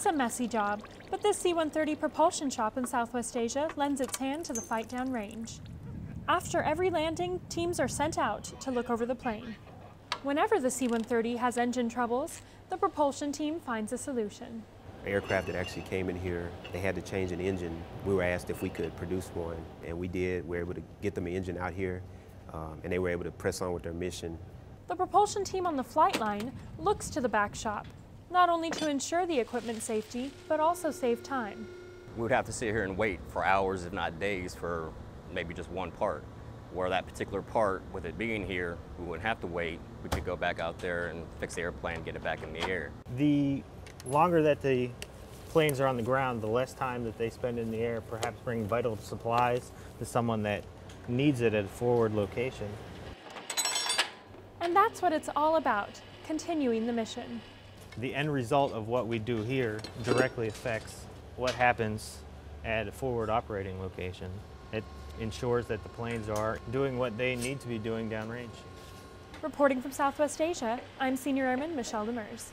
It's a messy job, but this C-130 propulsion shop in Southwest Asia lends its hand to the fight downrange. After every landing, teams are sent out to look over the plane. Whenever the C-130 has engine troubles, the propulsion team finds a solution. Aircraft that actually came in here, they had to change an engine. We were asked if we could produce one, and we did. We were able to get them an engine out here, um, and they were able to press on with their mission. The propulsion team on the flight line looks to the back shop, not only to ensure the equipment safety, but also save time. We would have to sit here and wait for hours, if not days, for maybe just one part. Where that particular part, with it being here, we wouldn't have to wait. We could go back out there and fix the airplane, get it back in the air. The longer that the planes are on the ground, the less time that they spend in the air, perhaps bringing vital supplies to someone that needs it at a forward location. And that's what it's all about, continuing the mission. The end result of what we do here directly affects what happens at a forward operating location. It ensures that the planes are doing what they need to be doing downrange. Reporting from Southwest Asia, I'm Senior Airman Michelle Demers.